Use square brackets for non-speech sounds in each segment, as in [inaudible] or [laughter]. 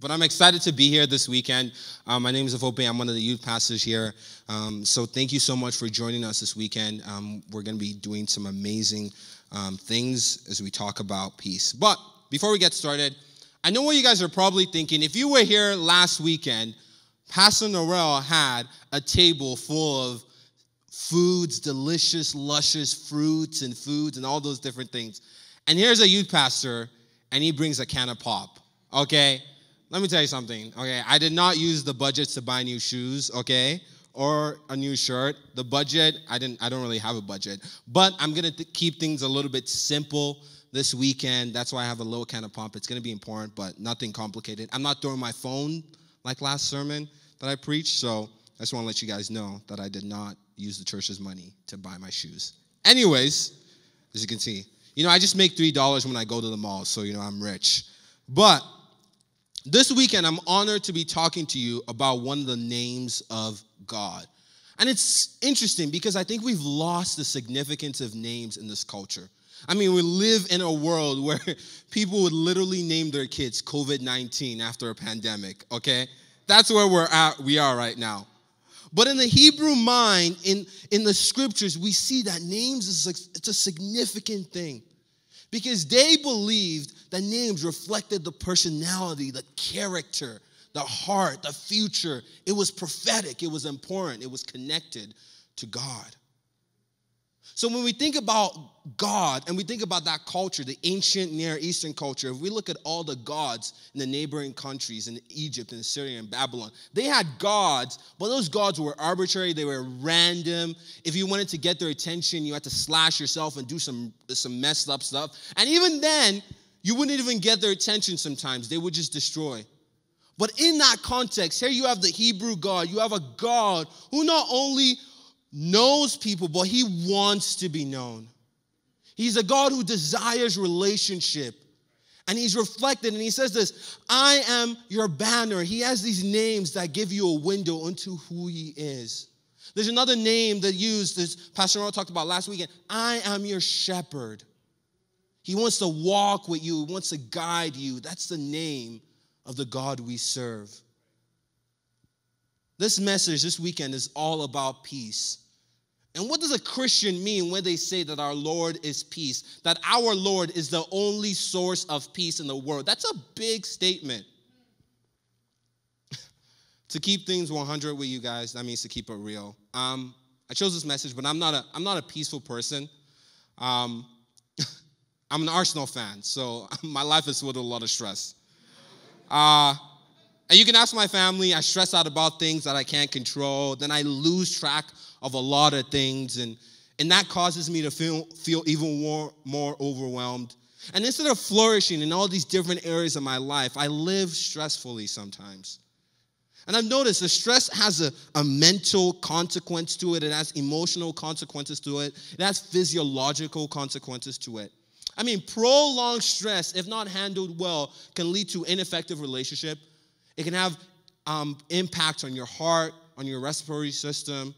But I'm excited to be here this weekend. Um, my name is Afope. I'm one of the youth pastors here. Um, so thank you so much for joining us this weekend. Um, we're going to be doing some amazing um, things as we talk about peace. But before we get started, I know what you guys are probably thinking. If you were here last weekend, Pastor Noel had a table full of foods, delicious, luscious fruits and foods and all those different things. And here's a youth pastor, and he brings a can of pop. Okay? Let me tell you something. Okay, I did not use the budgets to buy new shoes, okay? Or a new shirt. The budget, I didn't I don't really have a budget. But I'm going to th- keep things a little bit simple this weekend. That's why I have a little can of pop. It's going to be important, but nothing complicated. I'm not throwing my phone like last sermon that I preached, so I just want to let you guys know that I did not use the church's money to buy my shoes. Anyways, as you can see, you know, I just make $3 when I go to the mall, so you know I'm rich. But this weekend, I'm honored to be talking to you about one of the names of God. And it's interesting because I think we've lost the significance of names in this culture. I mean, we live in a world [laughs] where people would literally name their kids COVID 19 after a pandemic, okay? That's where we're at, we are right now. But in the Hebrew mind, in, in the scriptures, we see that names is a, it's a significant thing because they believed that names reflected the personality, the character, the heart, the future. It was prophetic, it was important, it was connected to God. So when we think about God and we think about that culture, the ancient Near Eastern culture, if we look at all the gods in the neighboring countries, in Egypt and Syria and Babylon, they had gods, but those gods were arbitrary, they were random. If you wanted to get their attention, you had to slash yourself and do some, some messed up stuff. And even then, you wouldn't even get their attention sometimes, they would just destroy. But in that context, here you have the Hebrew God. You have a God who not only knows people, but he wants to be known. He's a God who desires relationship. And he's reflected and he says this I am your banner. He has these names that give you a window into who he is. There's another name that used, as Pastor Earl talked about last weekend I am your shepherd. He wants to walk with you, he wants to guide you. That's the name of the God we serve. This message this weekend is all about peace. And what does a Christian mean when they say that our Lord is peace? That our Lord is the only source of peace in the world? That's a big statement. [laughs] to keep things 100 with you guys, that means to keep it real. Um, I chose this message, but I'm not a, I'm not a peaceful person. Um, [laughs] I'm an Arsenal fan, so [laughs] my life is with a lot of stress. Uh, and you can ask my family, I stress out about things that I can't control. Then I lose track of a lot of things. And, and that causes me to feel, feel even more, more overwhelmed. And instead of flourishing in all these different areas of my life, I live stressfully sometimes. And I've noticed the stress has a, a mental consequence to it, it has emotional consequences to it, it has physiological consequences to it. I mean, prolonged stress, if not handled well, can lead to ineffective relationship, it can have um, impacts on your heart, on your respiratory system.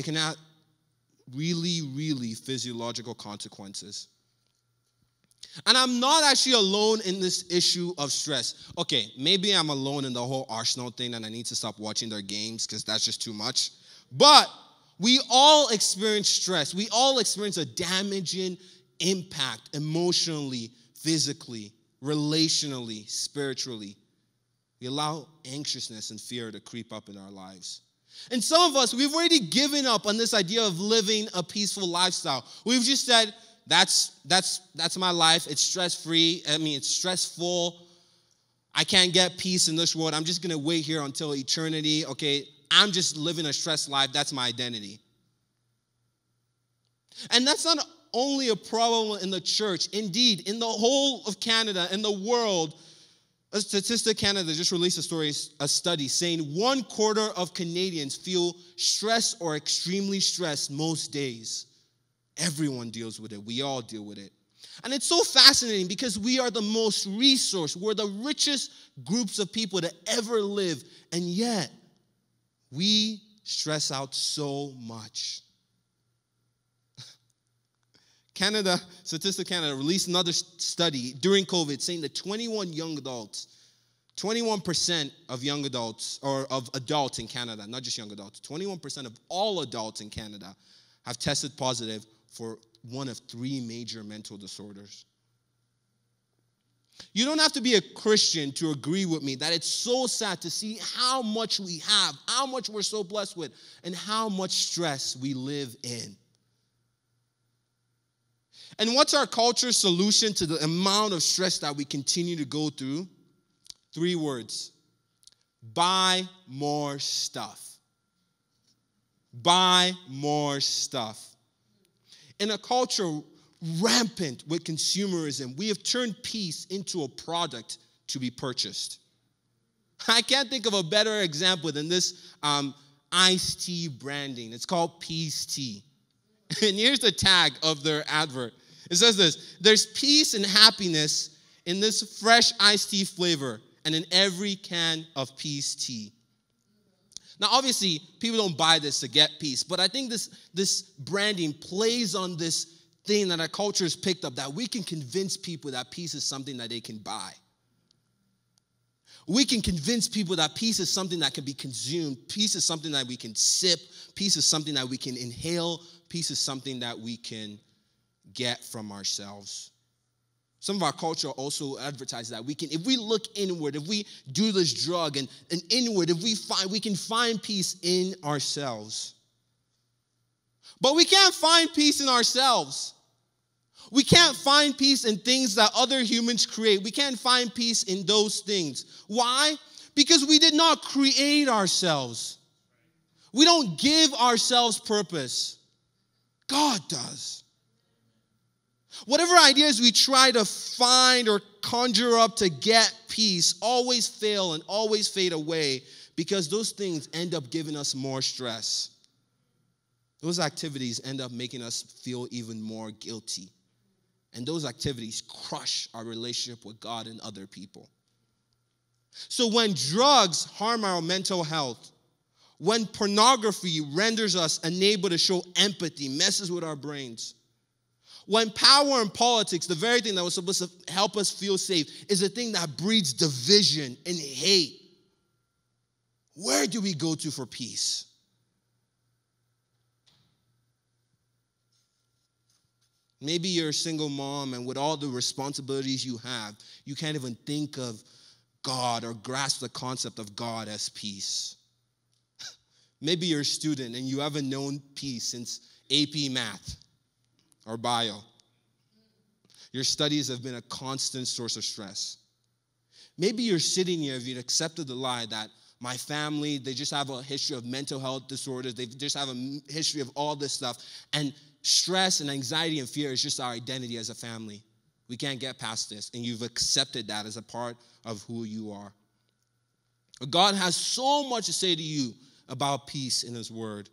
It can have really, really physiological consequences. And I'm not actually alone in this issue of stress. Okay, maybe I'm alone in the whole Arsenal thing and I need to stop watching their games because that's just too much. But we all experience stress. We all experience a damaging impact emotionally, physically, relationally, spiritually. We allow anxiousness and fear to creep up in our lives. And some of us, we've already given up on this idea of living a peaceful lifestyle. We've just said, that's, that's, that's my life. It's stress free. I mean, it's stressful. I can't get peace in this world. I'm just going to wait here until eternity. Okay, I'm just living a stress life. That's my identity. And that's not only a problem in the church. Indeed, in the whole of Canada, in the world, Statistic Canada just released a story, a study saying one quarter of Canadians feel stressed or extremely stressed most days. Everyone deals with it. We all deal with it. And it's so fascinating because we are the most resourced, we're the richest groups of people to ever live, and yet we stress out so much. Canada, Statistic Canada released another study during COVID saying that 21 young adults 21% of young adults, or of adults in Canada, not just young adults, 21% of all adults in Canada have tested positive for one of three major mental disorders. You don't have to be a Christian to agree with me that it's so sad to see how much we have, how much we're so blessed with, and how much stress we live in. And what's our culture's solution to the amount of stress that we continue to go through? Three words buy more stuff. Buy more stuff. In a culture rampant with consumerism, we have turned peace into a product to be purchased. I can't think of a better example than this um, iced tea branding. It's called Peace Tea. [laughs] And here's the tag of their advert it says this There's peace and happiness in this fresh iced tea flavor and in every can of peace tea. Now, obviously, people don't buy this to get peace, but I think this, this branding plays on this thing that our culture has picked up that we can convince people that peace is something that they can buy. We can convince people that peace is something that can be consumed. Peace is something that we can sip. Peace is something that we can inhale. Peace is something that we can get from ourselves. Some of our culture also advertises that we can, if we look inward, if we do this drug and, and inward, if we find we can find peace in ourselves. But we can't find peace in ourselves. We can't find peace in things that other humans create. We can't find peace in those things. Why? Because we did not create ourselves. We don't give ourselves purpose. God does. Whatever ideas we try to find or conjure up to get peace always fail and always fade away because those things end up giving us more stress. Those activities end up making us feel even more guilty. And those activities crush our relationship with God and other people. So when drugs harm our mental health, when pornography renders us unable to show empathy, messes with our brains, when power and politics, the very thing that was supposed to help us feel safe, is the thing that breeds division and hate, where do we go to for peace? Maybe you're a single mom, and with all the responsibilities you have, you can't even think of God or grasp the concept of God as peace. [laughs] Maybe you're a student and you haven't known peace since AP math or bio. Your studies have been a constant source of stress. Maybe you're sitting here if you'd accepted the lie that my family, they just have a history of mental health disorders, they just have a history of all this stuff. And stress and anxiety and fear is just our identity as a family. We can't get past this. And you've accepted that as a part of who you are. God has so much to say to you about peace in His Word,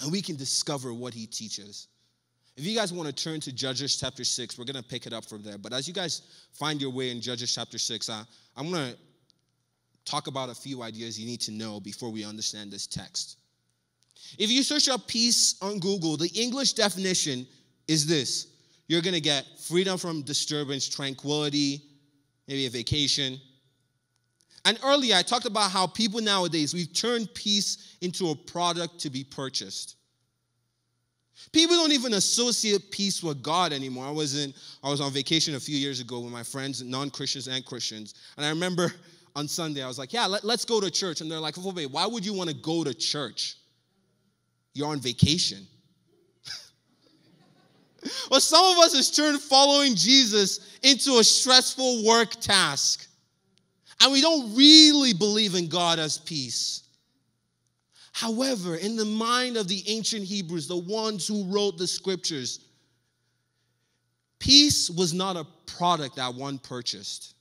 and we can discover what He teaches. If you guys want to turn to Judges chapter 6, we're going to pick it up from there. But as you guys find your way in Judges chapter 6, uh, I'm going to talk about a few ideas you need to know before we understand this text. If you search up peace on Google, the English definition is this you're going to get freedom from disturbance, tranquility, maybe a vacation. And earlier, I talked about how people nowadays, we've turned peace into a product to be purchased. People don't even associate peace with God anymore. I was in, I was on vacation a few years ago with my friends, non-Christians and Christians, and I remember [laughs] on Sunday I was like, "Yeah, let, us go to church," and they're like, "Why would you want to go to church? You're on vacation." [laughs] well, some of us has turned following Jesus into a stressful work task, and we don't really believe in God as peace. However, in the mind of the ancient Hebrews, the ones who wrote the scriptures, peace was not a product that one purchased.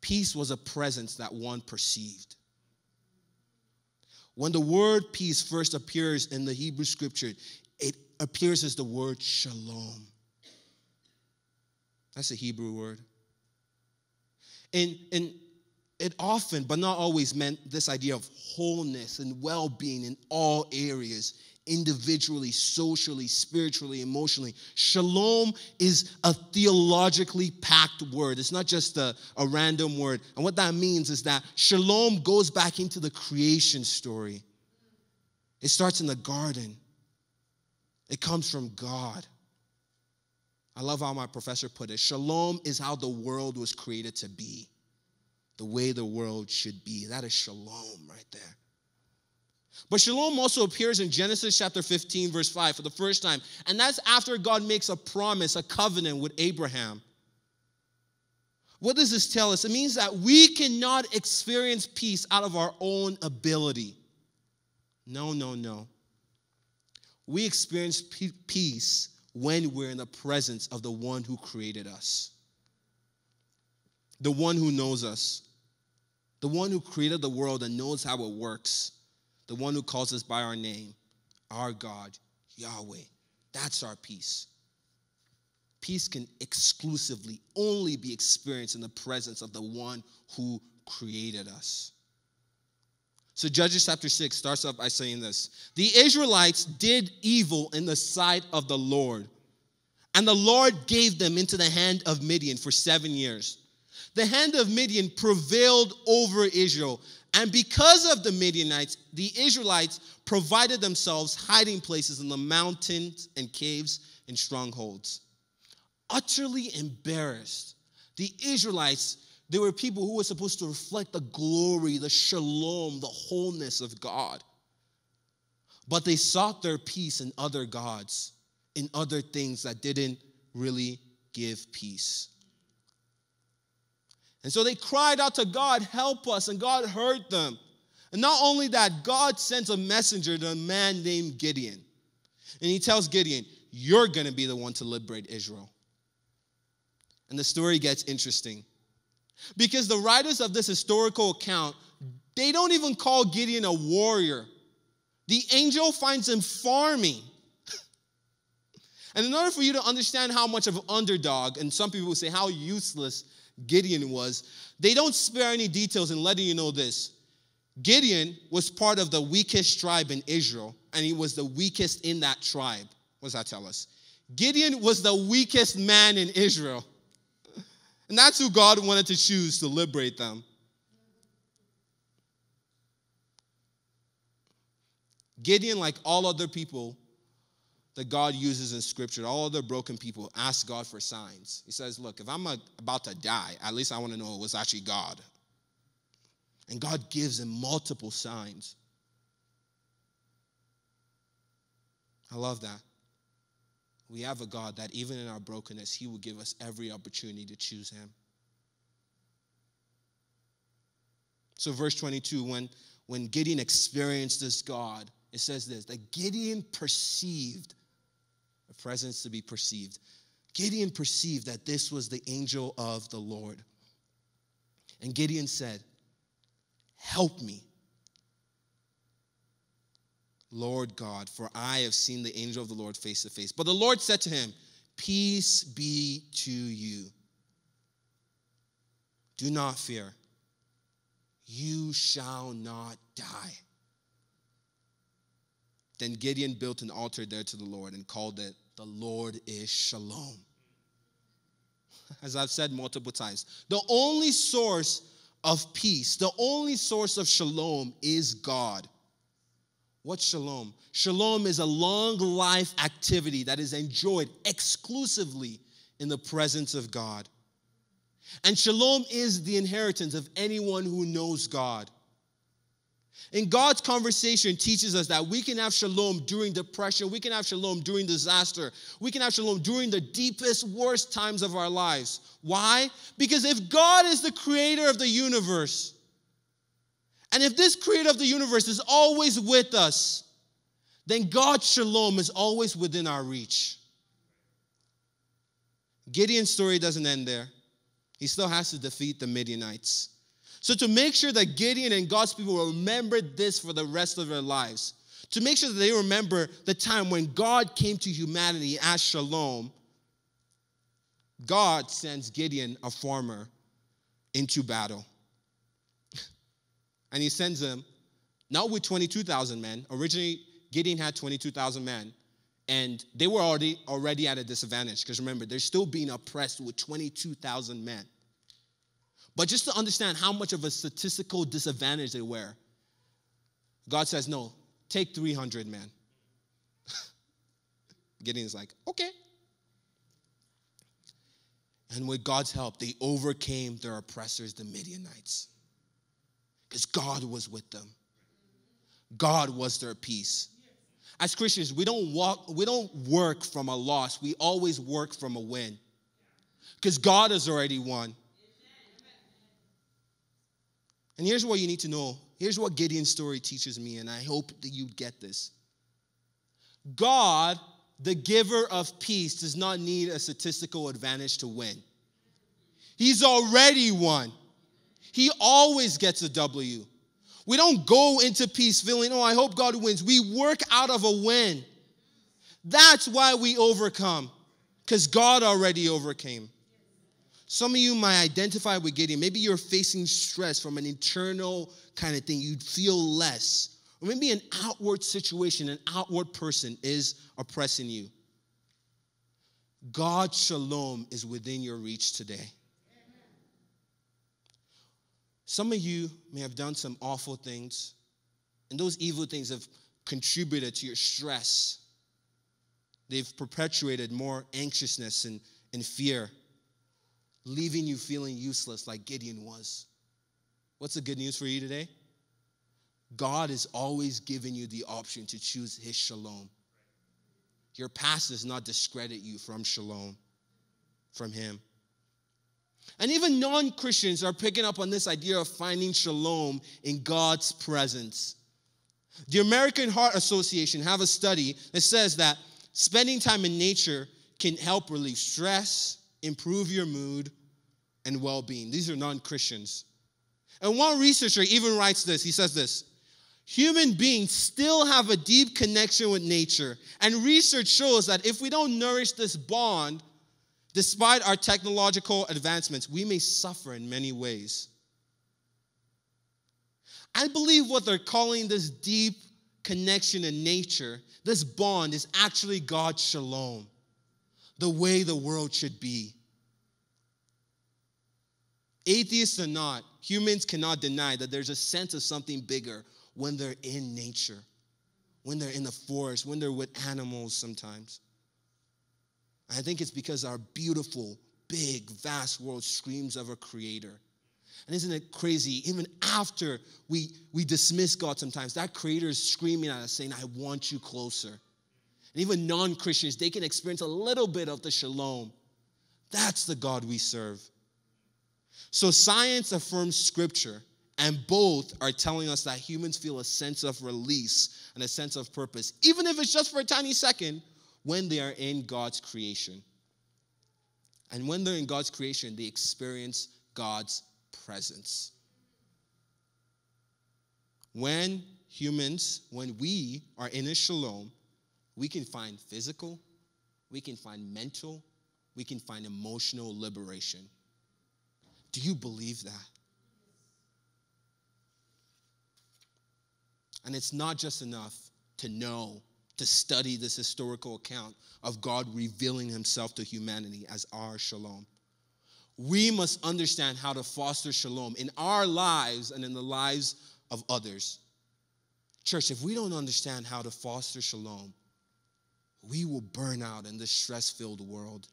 Peace was a presence that one perceived. When the word peace first appears in the Hebrew scripture, it appears as the word shalom. That's a Hebrew word. In, in it often, but not always, meant this idea of wholeness and well being in all areas, individually, socially, spiritually, emotionally. Shalom is a theologically packed word. It's not just a, a random word. And what that means is that shalom goes back into the creation story. It starts in the garden, it comes from God. I love how my professor put it. Shalom is how the world was created to be, the way the world should be. That is shalom right there. But shalom also appears in Genesis chapter 15, verse 5 for the first time. And that's after God makes a promise, a covenant with Abraham. What does this tell us? It means that we cannot experience peace out of our own ability. No, no, no. We experience peace when we're in the presence of the one who created us, the one who knows us, the one who created the world and knows how it works the one who calls us by our name, our God, Yahweh. That's our peace. Peace can exclusively only be experienced in the presence of the one who created us. So, Judges chapter 6 starts off by saying this The Israelites did evil in the sight of the Lord, and the Lord gave them into the hand of Midian for seven years. The hand of Midian prevailed over Israel, and because of the Midianites, the Israelites provided themselves hiding places in the mountains and caves and strongholds. Utterly embarrassed, the Israelites, they were people who were supposed to reflect the glory, the shalom, the wholeness of God. But they sought their peace in other gods, in other things that didn't really give peace. And so they cried out to God, Help us. And God heard them. And not only that, God sends a messenger to a man named Gideon. And he tells Gideon, You're going to be the one to liberate Israel. And the story gets interesting. Because the writers of this historical account, they don't even call Gideon a warrior. The angel finds him farming. [laughs] and in order for you to understand how much of an underdog, and some people say how useless Gideon was, they don't spare any details in letting you know this. Gideon was part of the weakest tribe in Israel, and he was the weakest in that tribe. What does that tell us? Gideon was the weakest man in Israel. [laughs] And that's who God wanted to choose to liberate them. Gideon, like all other people, that God uses in scripture, all other broken people ask God for signs. He says, Look, if I'm about to die, at least I want to know it was actually God. And God gives him multiple signs. I love that. We have a God that even in our brokenness, he will give us every opportunity to choose him. So, verse 22, when, when Gideon experienced this God, it says this that Gideon perceived a presence to be perceived. Gideon perceived that this was the angel of the Lord. And Gideon said, Help me, Lord God, for I have seen the angel of the Lord face to face. But the Lord said to him, Peace be to you. Do not fear. You shall not die. Then Gideon built an altar there to the Lord and called it the Lord is shalom. As I've said multiple times, the only source of peace, the only source of shalom is God. What's shalom? Shalom is a long life activity that is enjoyed exclusively in the presence of God. And shalom is the inheritance of anyone who knows God. And God's conversation teaches us that we can have shalom during depression, we can have shalom during disaster, we can have shalom during the deepest, worst times of our lives. Why? Because if God is the creator of the universe, and if this creator of the universe is always with us, then God's shalom is always within our reach. Gideon's story doesn't end there. He still has to defeat the Midianites. So, to make sure that Gideon and God's people will remember this for the rest of their lives, to make sure that they remember the time when God came to humanity as shalom, God sends Gideon, a farmer, into battle. and he sends him not with 22,000 men. Originally, Gideon had 22,000 men, and they were already, already at a disadvantage because remember, they're still being oppressed with 22,000 men. But just to understand how much of a statistical disadvantage they were, God says, No, take 300 men. [laughs] Gideon's like, Okay. And with God's help, they overcame their oppressors, the Midianites, because God was with them. God was their peace. As Christians, we don't walk, we don't work from a loss. We always work from a win. Because God has already won. And here's what you need to know. Here's what Gideon's story teaches me, and I hope that you get this. God, the giver of peace, does not need a statistical advantage to win. He's already won. He always gets a W. We don't go into peace feeling, oh, I hope God wins. We work out of a win. That's why we overcome, because God already overcame. Some of you might identify with Gideon. Maybe you're facing stress from an internal kind of thing. You'd feel less. Or maybe an outward situation, an outward person is oppressing you. God's shalom is within your reach today. Some of you may have done some awful things, and those evil things have contributed to your stress. They've perpetuated more anxiousness and, and fear, leaving you feeling useless like Gideon was. What's the good news for you today? God is always giving you the option to choose His shalom. Your past does not discredit you from shalom, from Him. And even non Christians are picking up on this idea of finding shalom in God's presence. The American Heart Association have a study that says that spending time in nature can help relieve stress, improve your mood, and well being. These are non Christians. And one researcher even writes this he says this Human beings still have a deep connection with nature, and research shows that if we don't nourish this bond, Despite our technological advancements, we may suffer in many ways. I believe what they're calling this deep connection in nature, this bond, is actually God's shalom, the way the world should be. Atheists or not, humans cannot deny that there's a sense of something bigger when they're in nature, when they're in the forest, when they're with animals sometimes. I think it's because our beautiful, big, vast world screams of a creator. And isn't it crazy? Even after we, we dismiss God sometimes, that creator is screaming at us saying, I want you closer. And even non Christians, they can experience a little bit of the shalom. That's the God we serve. So science affirms scripture, and both are telling us that humans feel a sense of release and a sense of purpose, even if it's just for a tiny second when they are in God's creation. And when they're in God's creation, they experience God's presence. When humans, when we are in a shalom, we can find physical, we can find mental, we can find emotional liberation. Do you believe that? And it's not just enough to know to study this historical account of God revealing himself to humanity as our shalom. We must understand how to foster shalom in our lives and in the lives of others. Church, if we don't understand how to foster shalom, we will burn out in this stress filled world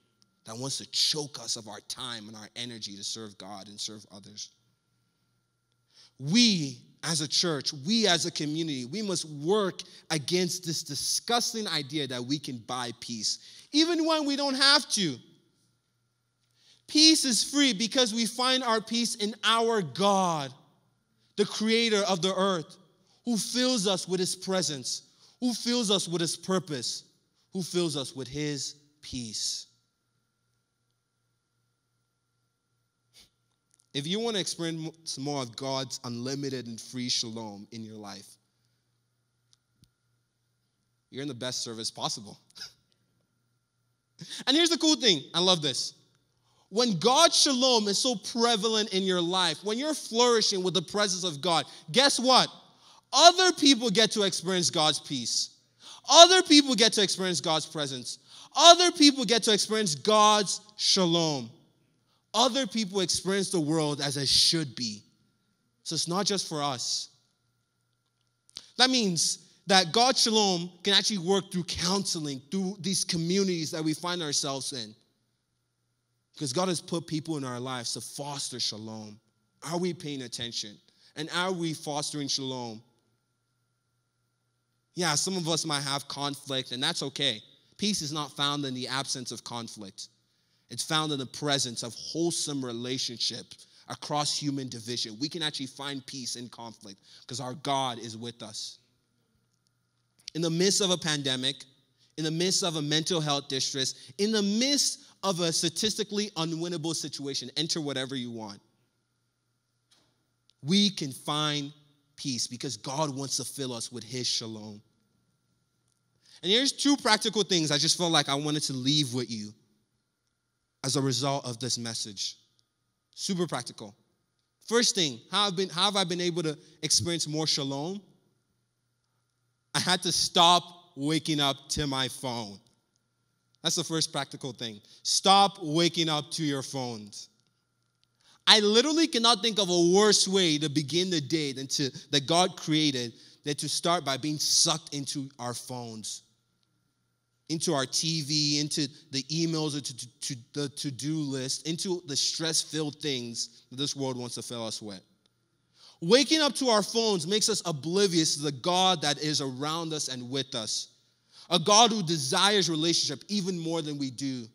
that wants to choke us of our time and our energy to serve God and serve others. We as a church, we as a community, we must work against this disgusting idea that we can buy peace, even when we don't have to. Peace is free because we find our peace in our God, the creator of the earth, who fills us with his presence, who fills us with his purpose, who fills us with his peace. If you want to experience more of God's unlimited and free shalom in your life, you're in the best service possible. [laughs] and here's the cool thing I love this. When God's shalom is so prevalent in your life, when you're flourishing with the presence of God, guess what? Other people get to experience God's peace. Other people get to experience God's presence. Other people get to experience God's shalom. Other people experience the world as it should be. So it's not just for us. That means that God's shalom can actually work through counseling, through these communities that we find ourselves in. Because God has put people in our lives to foster shalom. Are we paying attention? And are we fostering shalom? Yeah, some of us might have conflict, and that's okay. Peace is not found in the absence of conflict, it's found in the presence of wholesome relationship across human division. We can actually find peace in conflict because our God is with us. In the midst of a pandemic, in the midst of a mental health distress, in the midst of a statistically unwinnable situation, enter whatever you want. We can find peace because God wants to fill us with His shalom. And here's two practical things I just felt like I wanted to leave with you as a result of this message. Super practical. First thing, how, have been, how have I been able to experience more shalom? I had to stop waking up to my phone. That's the first practical thing. Stop waking up to your phones. I literally cannot think of a worse way to begin the day than to that God created than to start by being sucked into our phones into our TV, into the emails, or to, to, to the to do list, into the stress filled things that this world wants to fill us with. Waking up to our phones makes us oblivious to the God that is around us and with us, a God who desires relationship even more than we do.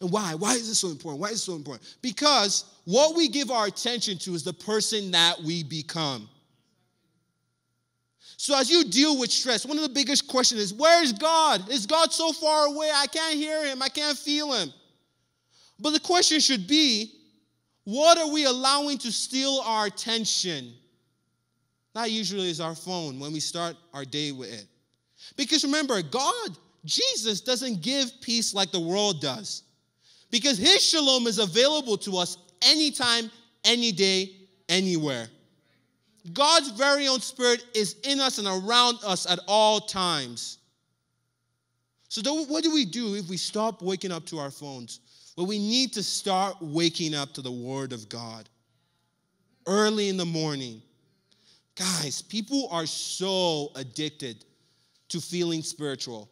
And why? Why is this so important? Why is it so important? Because what we give our attention to is the person that we become. So as you deal with stress, one of the biggest questions is, where is God? Is God so far away? I can't hear him. I can't feel him. But the question should be, what are we allowing to steal our attention? That usually is our phone when we start our day with it. Because remember, God, Jesus doesn't give peace like the world does. Because his shalom is available to us anytime, any day, anywhere. God's very own spirit is in us and around us at all times. So, what do we do if we stop waking up to our phones? Well, we need to start waking up to the Word of God early in the morning. Guys, people are so addicted to feeling spiritual.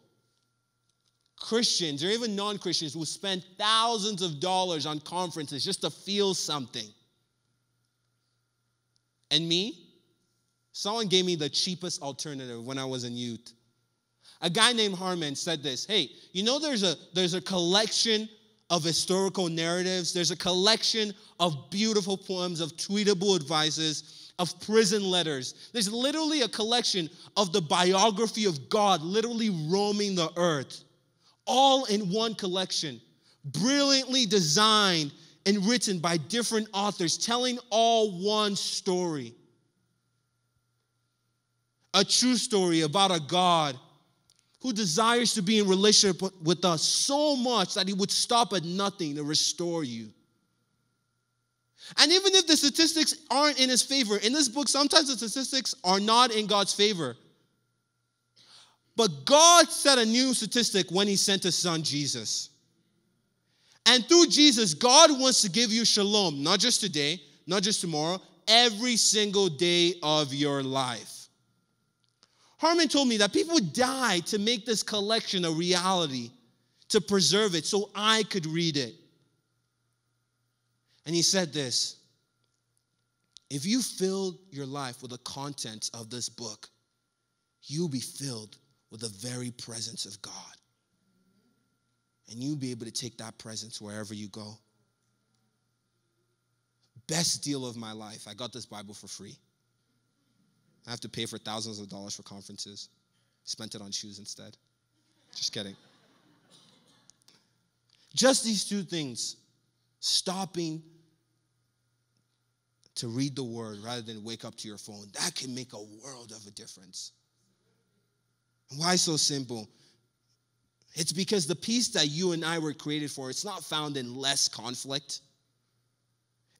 Christians or even non Christians will spend thousands of dollars on conferences just to feel something. And me, Someone gave me the cheapest alternative when I was in youth. A guy named Harmon said this Hey, you know, there's a, there's a collection of historical narratives, there's a collection of beautiful poems, of tweetable advices, of prison letters. There's literally a collection of the biography of God literally roaming the earth, all in one collection, brilliantly designed and written by different authors, telling all one story a true story about a God who desires to be in relationship with us so much that he would stop at nothing to restore you. And even if the statistics aren't in his favor, in this book, sometimes the statistics are not in God's favor. But God set a new statistic when he sent his son Jesus. And through Jesus, God wants to give you shalom, not just today, not just tomorrow, every single day of your life. Harmon told me that people would die to make this collection a reality, to preserve it so I could read it. And he said this If you filled your life with the contents of this book, you'll be filled with the very presence of God. And you'll be able to take that presence wherever you go. Best deal of my life. I got this Bible for free. I have to pay for thousands of dollars for conferences. Spent it on shoes instead. Just kidding. Just these two things stopping to read the word rather than wake up to your phone that can make a world of a difference. Why so simple? It's because the peace that you and I were created for, it's not found in less conflict.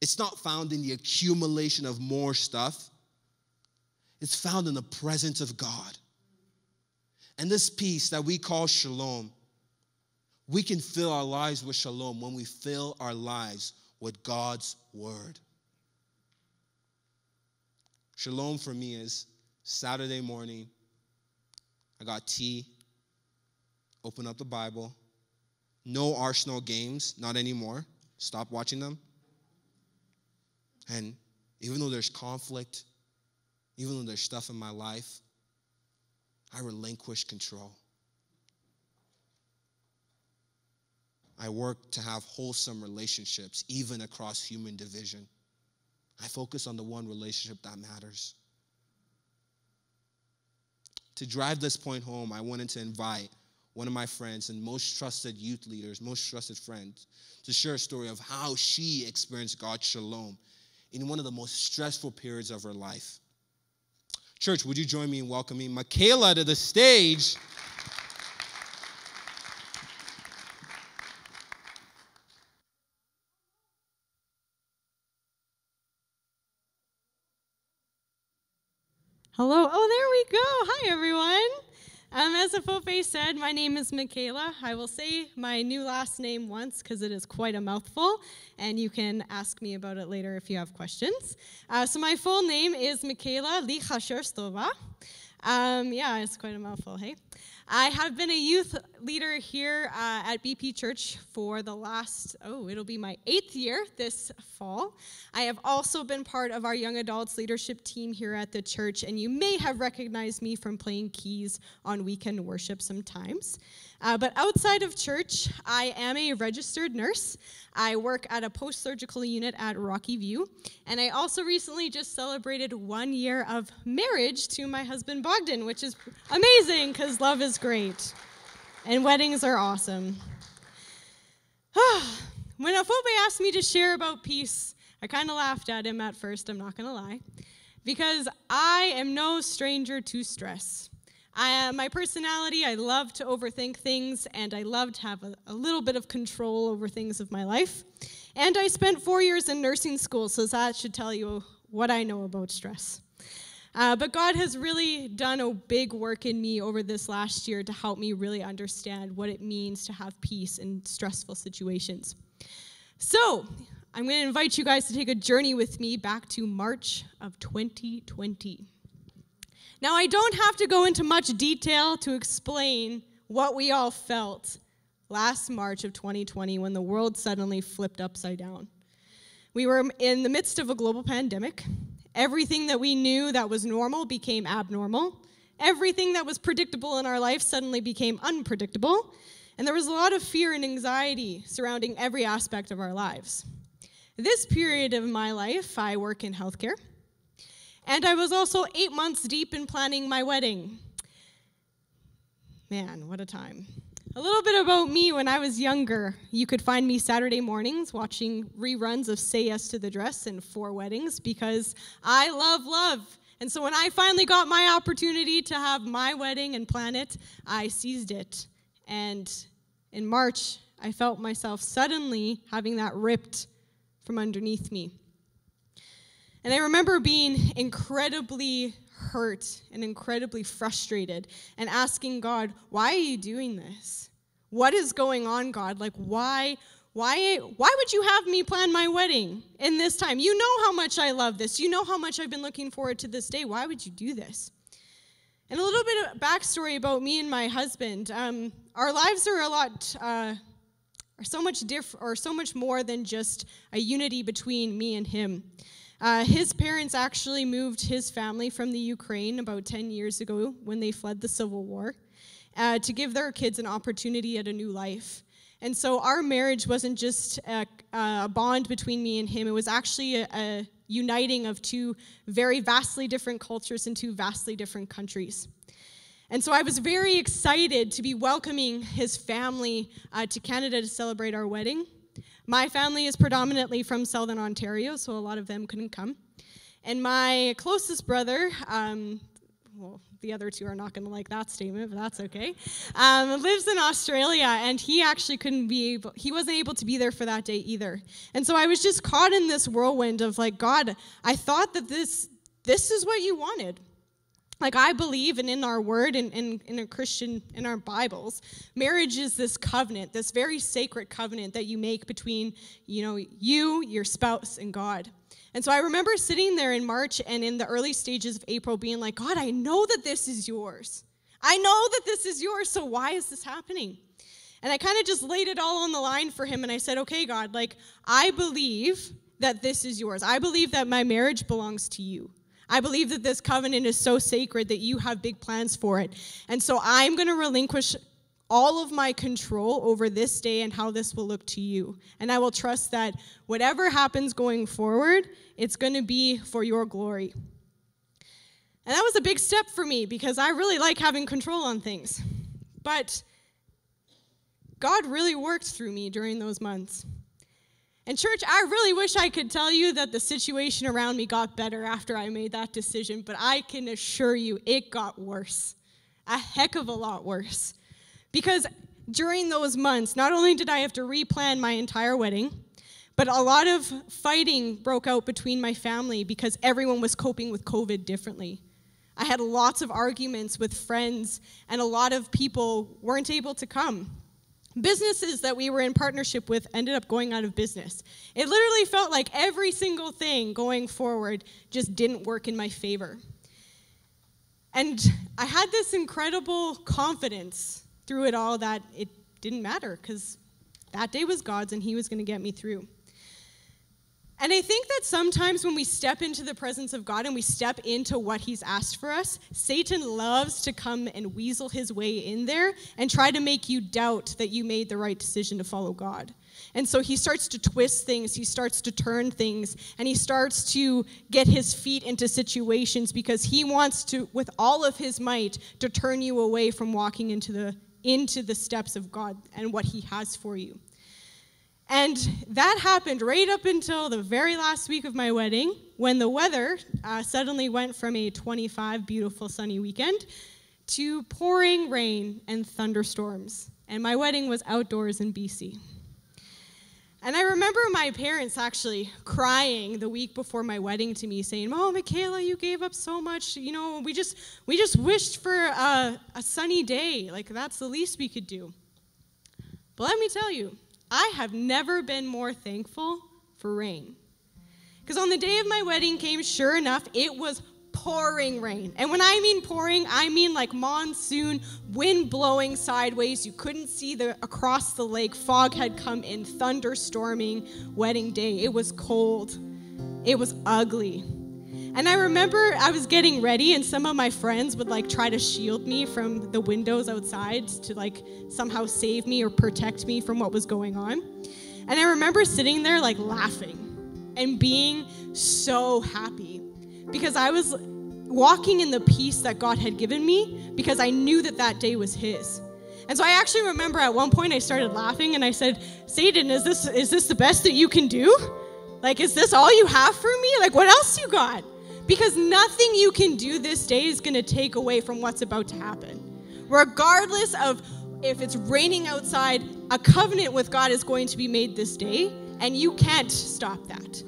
It's not found in the accumulation of more stuff. It's found in the presence of God. And this peace that we call shalom, we can fill our lives with shalom when we fill our lives with God's word. Shalom for me is Saturday morning, I got tea, open up the Bible. No Arsenal games, not anymore. Stop watching them. And even though there's conflict, even though there's stuff in my life, I relinquish control. I work to have wholesome relationships, even across human division. I focus on the one relationship that matters. To drive this point home, I wanted to invite one of my friends and most trusted youth leaders, most trusted friends, to share a story of how she experienced God's shalom in one of the most stressful periods of her life. Church, would you join me in welcoming Michaela to the stage? Hello. Oh, there we go. Hi, everyone. Um, as Afope said, my name is Michaela. I will say my new last name once because it is quite a mouthful, and you can ask me about it later if you have questions. Uh, so my full name is Michaela Lichasherstova. Um, yeah, it's quite a mouthful, hey? I have been a youth leader here uh, at BP Church for the last, oh, it'll be my eighth year this fall. I have also been part of our young adults leadership team here at the church, and you may have recognized me from playing keys on weekend worship sometimes. Uh, but outside of church, I am a registered nurse. I work at a post surgical unit at Rocky View. And I also recently just celebrated one year of marriage to my husband Bogdan, which is amazing because love is great. And weddings are awesome. [sighs] when Afope asked me to share about peace, I kind of laughed at him at first, I'm not going to lie, because I am no stranger to stress. I, uh, my personality, I love to overthink things and I love to have a, a little bit of control over things of my life. And I spent four years in nursing school, so that should tell you what I know about stress. Uh, but God has really done a big work in me over this last year to help me really understand what it means to have peace in stressful situations. So, I'm going to invite you guys to take a journey with me back to March of 2020. Now, I don't have to go into much detail to explain what we all felt last March of 2020 when the world suddenly flipped upside down. We were in the midst of a global pandemic. Everything that we knew that was normal became abnormal. Everything that was predictable in our life suddenly became unpredictable. And there was a lot of fear and anxiety surrounding every aspect of our lives. This period of my life, I work in healthcare. And I was also eight months deep in planning my wedding. Man, what a time. A little bit about me when I was younger. You could find me Saturday mornings watching reruns of Say Yes to the Dress and Four Weddings because I love love. And so when I finally got my opportunity to have my wedding and plan it, I seized it. And in March, I felt myself suddenly having that ripped from underneath me. And I remember being incredibly hurt and incredibly frustrated and asking God, why are you doing this? What is going on, God? Like, why? Why, why would you have me plan my wedding in this time? You know how much I love this. You know how much I've been looking forward to this day. Why would you do this? And a little bit of backstory about me and my husband. Um, our lives are a lot, uh, are so much different, or so much more than just a unity between me and him. Uh, his parents actually moved his family from the Ukraine about 10 years ago when they fled the civil war uh, to give their kids an opportunity at a new life. And so our marriage wasn't just a, a bond between me and him, it was actually a, a uniting of two very vastly different cultures in two vastly different countries. And so I was very excited to be welcoming his family uh, to Canada to celebrate our wedding. My family is predominantly from Southern Ontario, so a lot of them couldn't come. And my closest brother, um, well, the other two are not going to like that statement, but that's okay. Um, lives in Australia, and he actually couldn't be able. He wasn't able to be there for that day either. And so I was just caught in this whirlwind of like, God, I thought that this this is what you wanted. Like I believe and in our word and in, a Christian in our Bibles, marriage is this covenant, this very sacred covenant that you make between, you know, you, your spouse, and God. And so I remember sitting there in March and in the early stages of April being like, God, I know that this is yours. I know that this is yours, so why is this happening? And I kind of just laid it all on the line for him and I said, okay, God, like, I believe that this is yours. I believe that my marriage belongs to you. I believe that this covenant is so sacred that you have big plans for it. And so I'm going to relinquish all of my control over this day and how this will look to you. And I will trust that whatever happens going forward, it's going to be for your glory. And that was a big step for me because I really like having control on things. But God really worked through me during those months. And, church, I really wish I could tell you that the situation around me got better after I made that decision, but I can assure you it got worse. A heck of a lot worse. Because during those months, not only did I have to replan my entire wedding, but a lot of fighting broke out between my family because everyone was coping with COVID differently. I had lots of arguments with friends, and a lot of people weren't able to come businesses that we were in partnership with ended up going out of business. It literally felt like every single thing going forward just didn't work in my favor. And I had this incredible confidence through it all that it didn't matter because that day was God's and He was going to get me through. And I think that sometimes when we step into the presence of God and we step into what He's asked for us, Satan loves to come and weasel his way in there and try to make you doubt that you made the right decision to follow God. And so he starts to twist things, he starts to turn things, and he starts to get his feet into situations because he wants to, with all of his might, to turn you away from walking into the, into the steps of God and what he has for you. And that happened right up until the very last week of my wedding when the weather uh, suddenly went from a 25 beautiful sunny weekend to pouring rain and thunderstorms. And my wedding was outdoors in BC. And I remember my parents actually crying the week before my wedding to me, saying, "Oh, Michaela, you gave up so much. You know, we just we just wished for a, a sunny day. Like that's the least we could do." But let me tell you, I have never been more thankful for rain. Because on the day of my wedding came, sure enough, it was pouring rain. And when I mean pouring, I mean like monsoon, wind blowing sideways. You couldn't see the across the lake. Fog had come in, thunderstorming wedding day. It was cold. It was ugly. And I remember I was getting ready, and some of my friends would like try to shield me from the windows outside to like somehow save me or protect me from what was going on. And I remember sitting there like laughing and being so happy because I was walking in the peace that God had given me because I knew that that day was His. And so I actually remember at one point I started laughing and I said, Satan, is this, is this the best that you can do? Like, is this all you have for me? Like, what else you got? Because nothing you can do this day is going to take away from what's about to happen. Regardless of if it's raining outside, a covenant with God is going to be made this day, and you can't stop that.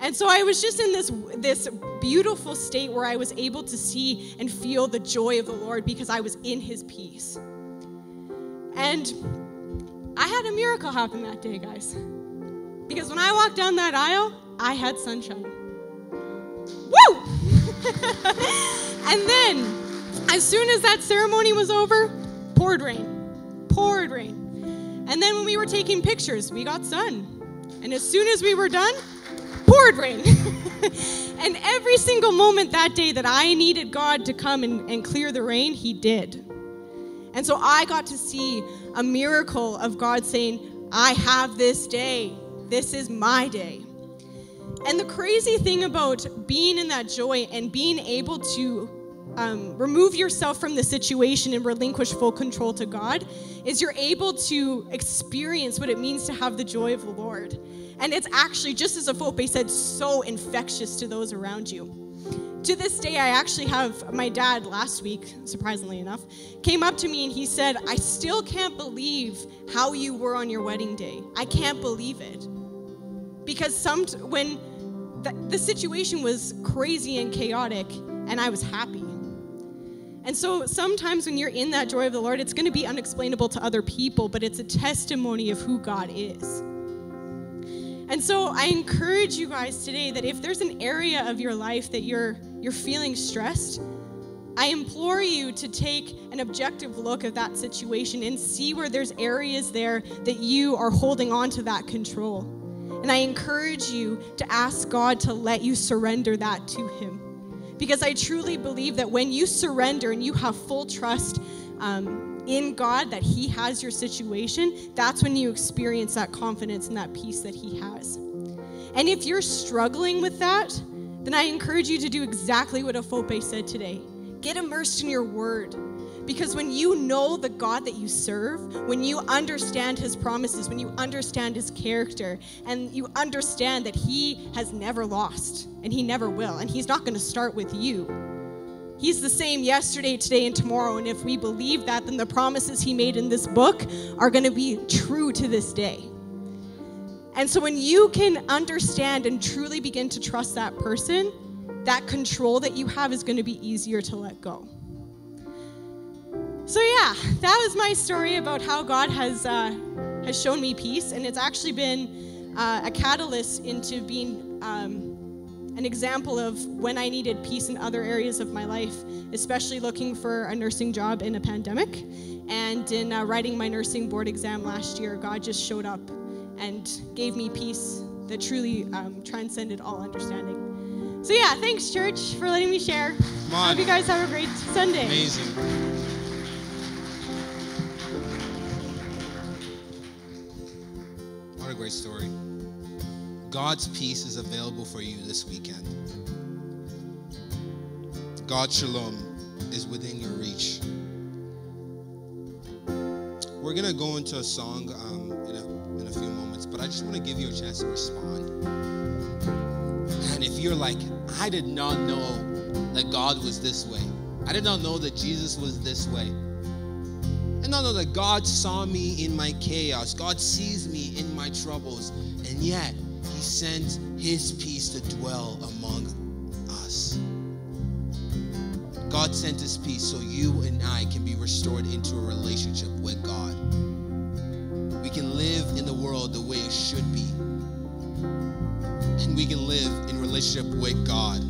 And so I was just in this this beautiful state where I was able to see and feel the joy of the Lord because I was in his peace. And I had a miracle happen that day, guys. Because when I walked down that aisle, I had sunshine. Woo! [laughs] and then, as soon as that ceremony was over, poured rain. Poured rain. And then when we were taking pictures, we got sun. And as soon as we were done, poured rain. [laughs] and every single moment that day that I needed God to come and, and clear the rain, He did. And so I got to see a miracle of God saying, I have this day. This is my day. And the crazy thing about being in that joy and being able to um, remove yourself from the situation and relinquish full control to God is you're able to experience what it means to have the joy of the Lord. And it's actually, just as Afope said, so infectious to those around you. To this day, I actually have my dad last week, surprisingly enough, came up to me and he said, I still can't believe how you were on your wedding day. I can't believe it. Because some, when the, the situation was crazy and chaotic, and I was happy. And so sometimes when you're in that joy of the Lord, it's going to be unexplainable to other people, but it's a testimony of who God is. And so I encourage you guys today that if there's an area of your life that you're you're feeling stressed, I implore you to take an objective look at that situation and see where there's areas there that you are holding on to that control. And I encourage you to ask God to let you surrender that to Him. Because I truly believe that when you surrender and you have full trust um, in God that He has your situation, that's when you experience that confidence and that peace that He has. And if you're struggling with that, then I encourage you to do exactly what Afope said today Get immersed in your word. Because when you know the God that you serve, when you understand his promises, when you understand his character, and you understand that he has never lost and he never will, and he's not going to start with you. He's the same yesterday, today, and tomorrow. And if we believe that, then the promises he made in this book are going to be true to this day. And so when you can understand and truly begin to trust that person, that control that you have is going to be easier to let go. So yeah, that was my story about how God has uh, has shown me peace, and it's actually been uh, a catalyst into being um, an example of when I needed peace in other areas of my life, especially looking for a nursing job in a pandemic, and in uh, writing my nursing board exam last year. God just showed up and gave me peace that truly um, transcended all understanding. So yeah, thanks church for letting me share. Hope you guys have a great Sunday. Amazing. Great story. God's peace is available for you this weekend. God's shalom is within your reach. We're going to go into a song um, in, a, in a few moments, but I just want to give you a chance to respond. And if you're like, I did not know that God was this way, I did not know that Jesus was this way. I not know that God saw me in my chaos, God sees me in my troubles, and yet He sent His peace to dwell among us. God sent His peace so you and I can be restored into a relationship with God. We can live in the world the way it should be and we can live in relationship with God.